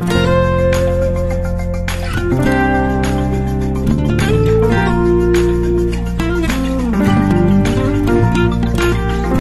Bye.